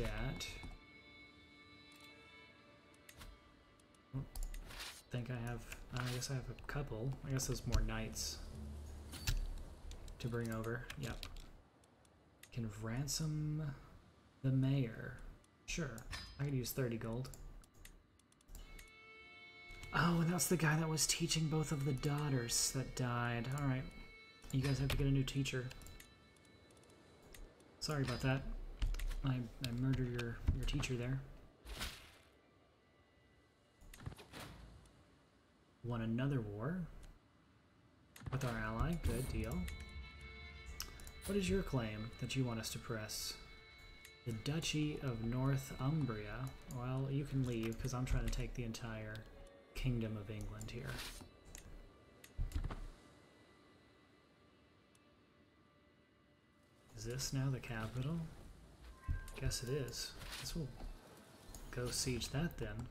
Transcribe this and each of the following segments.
stat. Oh, think I have. Uh, I guess I have a couple. I guess there's more knights to bring over. Yep. Can ransom the mayor. Sure. I could use 30 gold. Oh, and that's the guy that was teaching both of the daughters that died. Alright. You guys have to get a new teacher. Sorry about that. I, I murdered your, your teacher there. Won another war with our ally. Good deal. What is your claim that you want us to press? The Duchy of Northumbria. Well, you can leave because I'm trying to take the entire Kingdom of England here. Is this now the capital? Guess it is. This will go siege that then.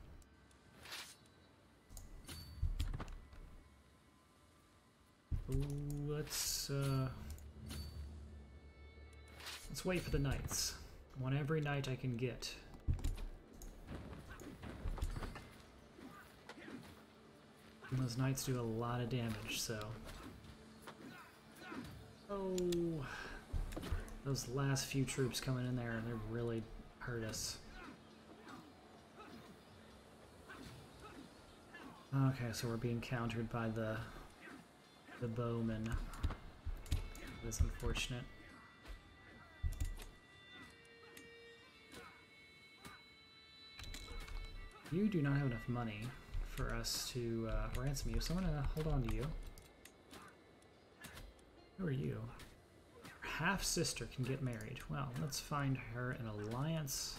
Ooh, let's uh, let's wait for the knights. I want every knight I can get. And those knights do a lot of damage, so. Oh, those last few troops coming in there, and they really hurt us. Okay, so we're being countered by the the bowmen. That's unfortunate. You do not have enough money for us to uh, ransom you, so I'm gonna hold on to you. Who are you? Half sister can get married. Well, let's find her an alliance.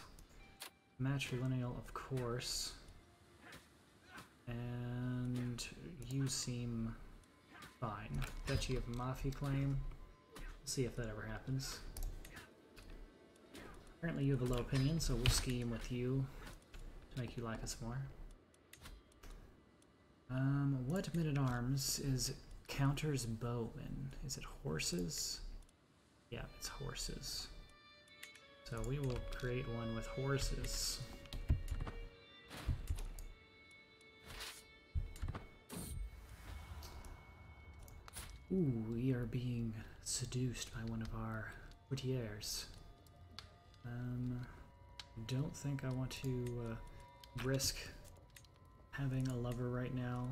Matrilineal, of course. And you seem fine. Duchy of Mafi claim. see if that ever happens. Apparently you have a low opinion, so we'll scheme with you to make you like us more. Um, what men-at-arms is counters bowmen? Is it horses? Yeah, it's horses. So we will create one with horses. Ooh, we are being seduced by one of our courtiers. Um, don't think I want to uh, risk having a lover right now.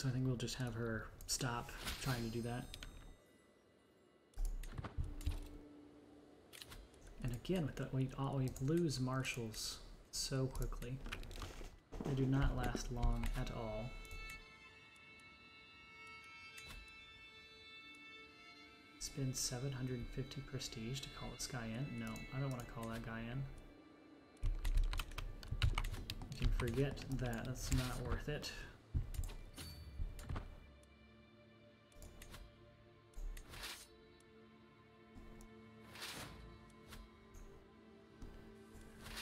So I think we'll just have her stop trying to do that. And again, with that, we, we lose marshals so quickly. They do not last long at all. Spend 750 prestige to call this guy in? No, I don't want to call that guy in. You can forget that, that's not worth it.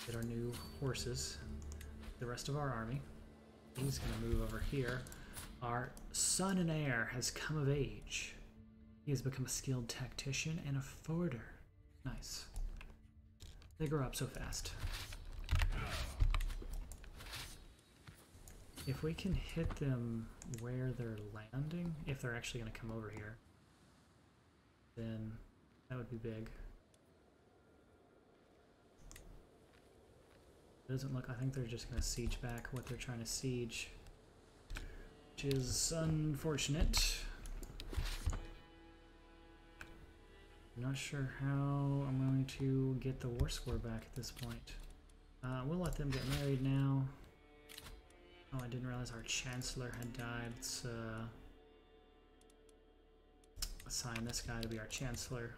Get our new horses, the rest of our army. He's going to move over here. Our son and heir has come of age. He has become a skilled tactician and a forwarder. Nice. They grow up so fast. If we can hit them where they're landing, if they're actually going to come over here, then that would be big. Doesn't look, I think they're just going to siege back what they're trying to siege, which is unfortunate. I'm not sure how I'm going to get the war score back at this point. Uh, we'll let them get married now. Oh, I didn't realize our Chancellor had died. Let's uh, assign this guy to be our Chancellor.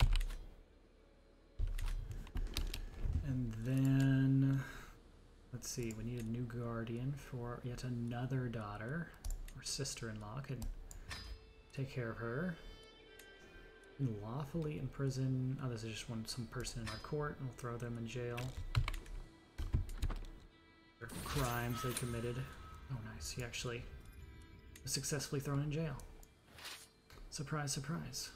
And then, let's see, we need a new guardian for yet another daughter. Our sister-in-law can take care of her lawfully imprison. Oh, this is just one some person in our court. We'll throw them in jail. Their crimes they committed. Oh, nice. He actually was successfully thrown in jail. Surprise, surprise.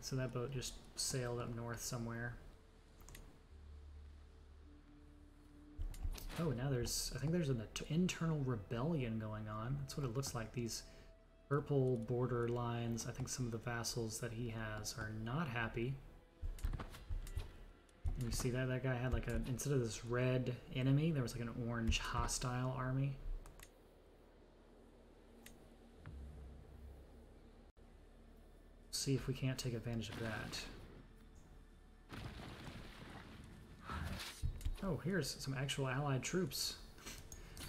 So that boat just sailed up north somewhere. Oh, now there's, I think there's an internal rebellion going on. That's what it looks like. These purple border lines, I think some of the vassals that he has are not happy. You see that? That guy had like a, instead of this red enemy, there was like an orange hostile army. See if we can't take advantage of that. Oh, here's some actual allied troops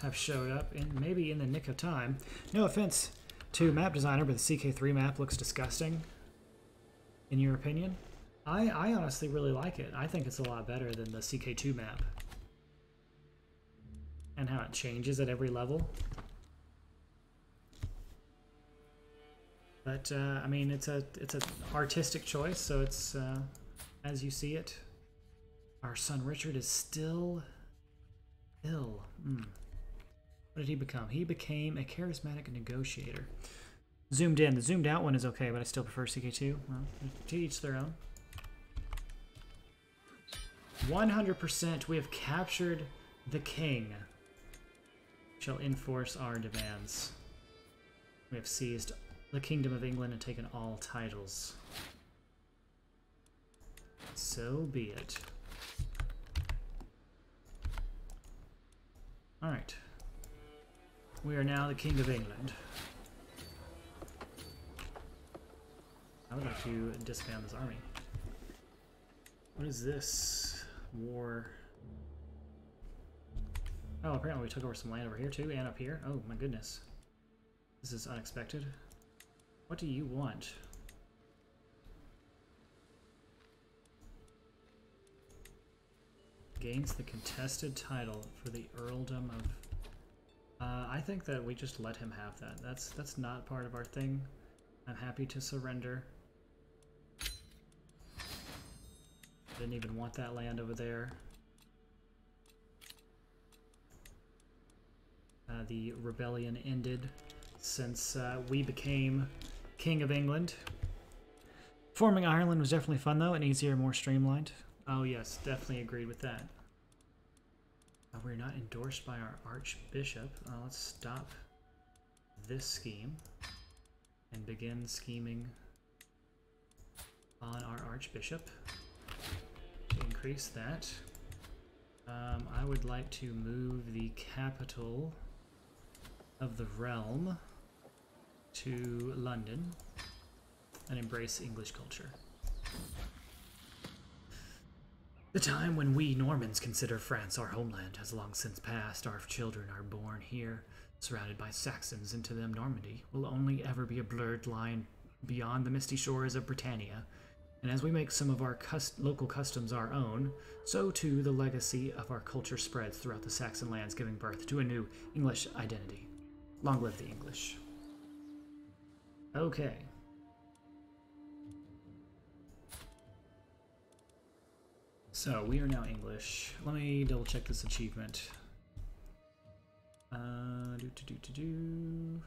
have showed up, and maybe in the nick of time. No offense to map designer, but the CK3 map looks disgusting. In your opinion? I, I honestly really like it. I think it's a lot better than the CK2 map. And how it changes at every level. But uh, I mean, it's a it's an artistic choice, so it's uh, as you see it. Our son Richard is still ill. Mm. What did he become? He became a charismatic negotiator. Zoomed in. The zoomed out one is okay, but I still prefer CK2. Well, to each their own. 100% we have captured the king. Shall enforce our demands. We have seized the Kingdom of England and taken all titles. So be it. Alright. We are now the King of England. I would like to disband this army. What is this? War. Oh, apparently we took over some land over here too, and up here. Oh my goodness. This is unexpected. What do you want? Gains the contested title for the earldom of... Uh, I think that we just let him have that. That's that's not part of our thing. I'm happy to surrender. Didn't even want that land over there. Uh, the rebellion ended since uh, we became King of England. Forming Ireland was definitely fun though, and easier, more streamlined. Oh yes, definitely agreed with that. Uh, we're not endorsed by our Archbishop. Uh, let's stop this scheme and begin scheming on our Archbishop increase that. Um, I would like to move the capital of the realm to London and embrace English culture. The time when we Normans consider France our homeland has long since passed. Our children are born here, surrounded by Saxons, and to them Normandy will only ever be a blurred line beyond the misty shores of Britannia. And as we make some of our local customs our own, so too the legacy of our culture spreads throughout the Saxon lands, giving birth to a new English identity. Long live the English. Okay. So, we are now English. Let me double check this achievement. Uh, do, do, do, do, do.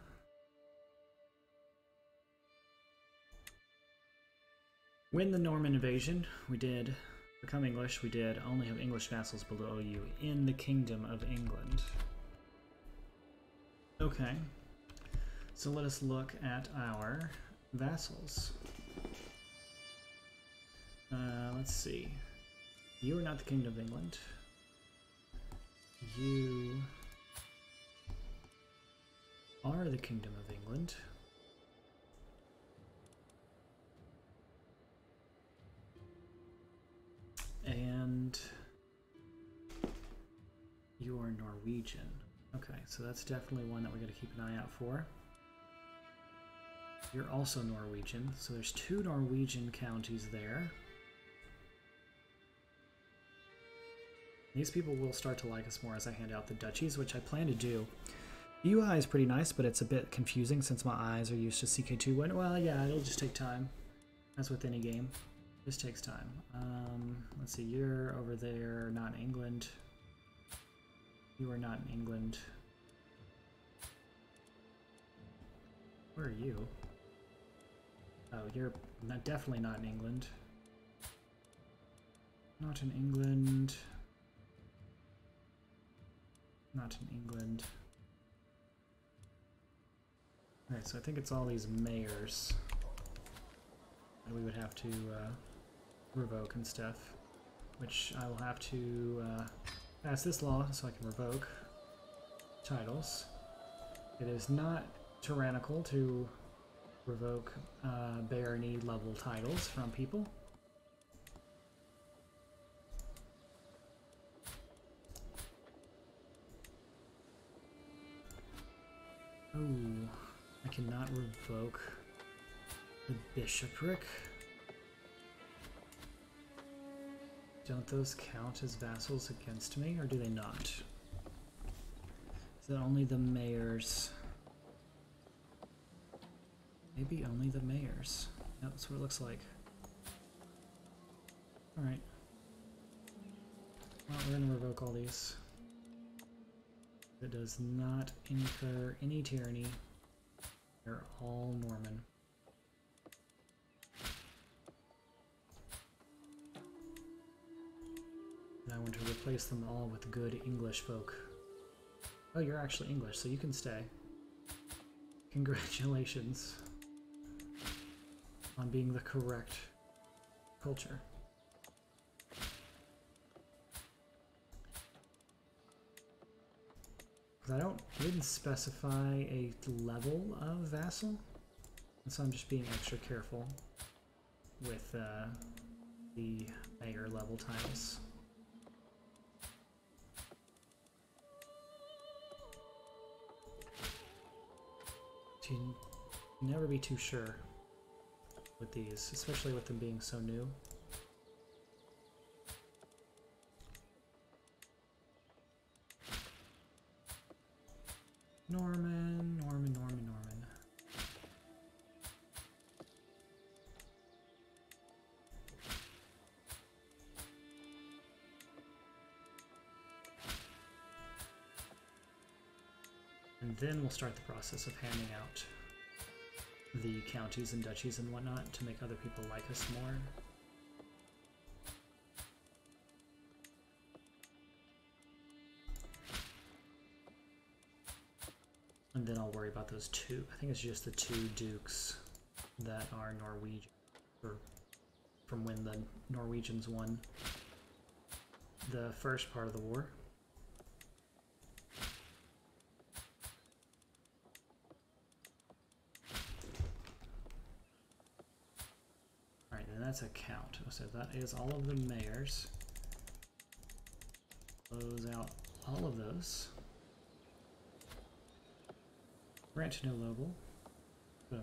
Win the Norman invasion. We did become English. We did only have English vassals below you in the Kingdom of England. Okay. So let us look at our vassals. Uh, let's see. You are not the Kingdom of England. You are the Kingdom of England. And you are Norwegian. Okay, so that's definitely one that we got to keep an eye out for. You're also Norwegian, so there's two Norwegian counties there. These people will start to like us more as I hand out the duchies, which I plan to do. The UI is pretty nice, but it's a bit confusing since my eyes are used to CK2. When, well, yeah, it'll just take time. As with any game. This takes time. Um, let's see, you're over there, not in England. You are not in England. Where are you? Oh, you're not, definitely not in England. Not in England. Not in England. Alright, so I think it's all these mayors that we would have to uh, revoke and stuff. Which I will have to uh, pass this law so I can revoke titles. It is not tyrannical to revoke uh, barony level titles from people. Oh, I cannot revoke the bishopric. Don't those count as vassals against me, or do they not? Is that only the mayors? Maybe only the mayors. That's what it looks like. Alright. Well, we're gonna revoke all these. It does not incur any tyranny. They're all Norman. And I want to replace them all with good English folk. Oh, you're actually English, so you can stay. Congratulations on being the correct culture. I don't, I didn't specify a level of vassal, and so I'm just being extra careful with uh, the mayor level titles. To never be too sure with these, especially with them being so new. Norman, Norman, Norman, Norman. And then we'll start the process of handing out the counties and duchies and whatnot to make other people like us more. And then I'll worry about those two. I think it's just the two dukes that are Norwegian, or from when the Norwegians won the first part of the war. That's a count. Oh, so that is all of the mayors. Close out all of those. Grant no level. Boom.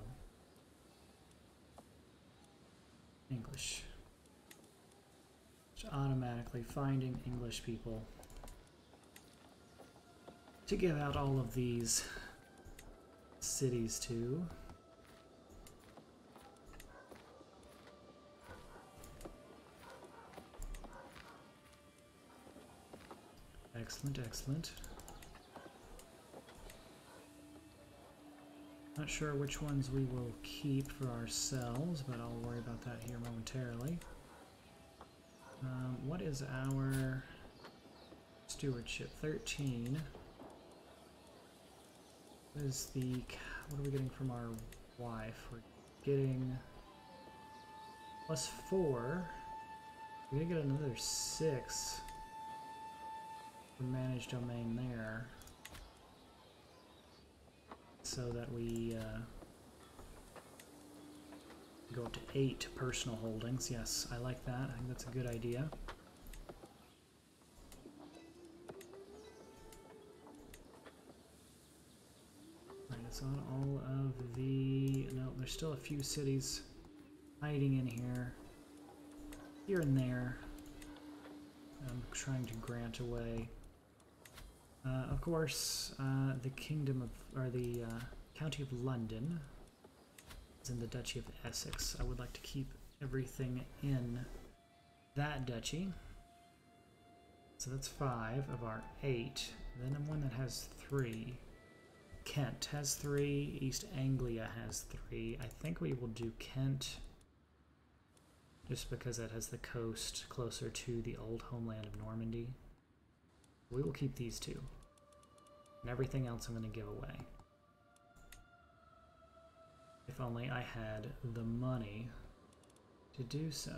English. Just automatically finding English people to give out all of these cities to. Excellent, excellent. Not sure which ones we will keep for ourselves, but I'll worry about that here momentarily. Um, what is our stewardship? 13. What is the... What are we getting from our wife? We're getting plus 4. We're going to get another 6 manage domain there so that we uh, go up to eight personal holdings. Yes, I like that. I think that's a good idea. It's on all of the... No, there's still a few cities hiding in here. Here and there. I'm trying to grant away uh, of course, uh, the Kingdom of, or the uh, County of London is in the Duchy of Essex. I would like to keep everything in that duchy. So that's five of our eight. Then I'm one that has three. Kent has three. East Anglia has three. I think we will do Kent just because it has the coast closer to the old homeland of Normandy. We will keep these two. And everything else I'm going to give away. If only I had the money to do so.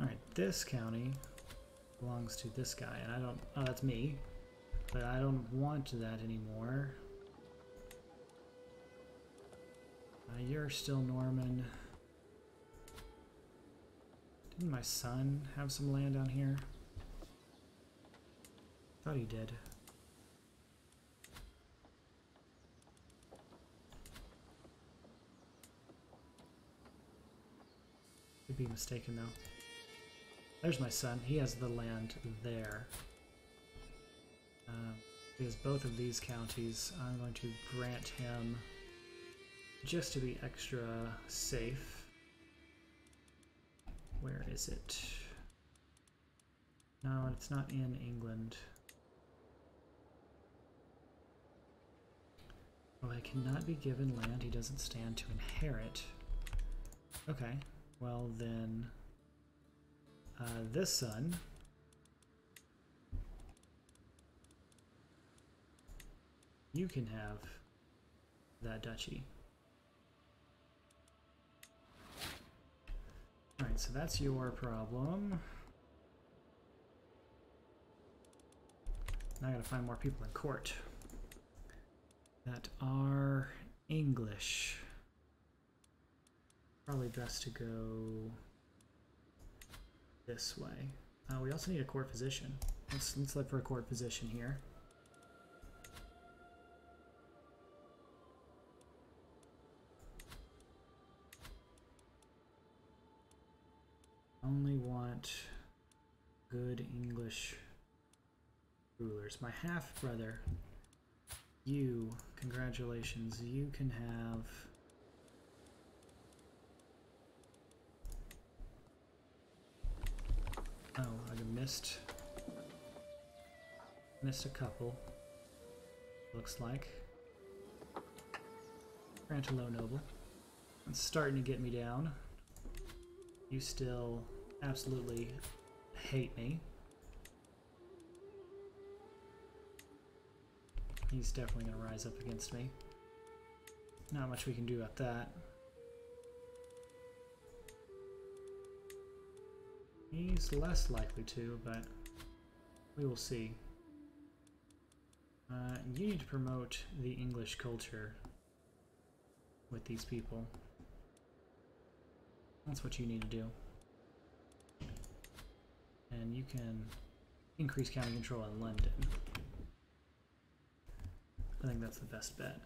Alright, this county belongs to this guy, and I don't... Oh, that's me. But I don't want that anymore. Uh, you're still Norman. Didn't my son have some land down here? Thought he did. Could be mistaken though. There's my son. He has the land there. Uh, has both of these counties, I'm going to grant him just to be extra safe. Where is it? No, it's not in England. Oh, I cannot be given land he doesn't stand to inherit. Okay, well then, uh, this son you can have that duchy. Alright, so that's your problem. Now I gotta find more people in court that are English. Probably best to go this way. Uh, we also need a court physician. Let's let's look for a court physician here. I only want good English rulers. My half brother, you, congratulations, you can have Oh, I missed missed a couple. Looks like. Grant a low noble. It's starting to get me down. You still absolutely hate me. He's definitely going to rise up against me. Not much we can do about that. He's less likely to, but we will see. Uh, you need to promote the English culture with these people. That's what you need to do. And you can increase county control in London. I think that's the best bet.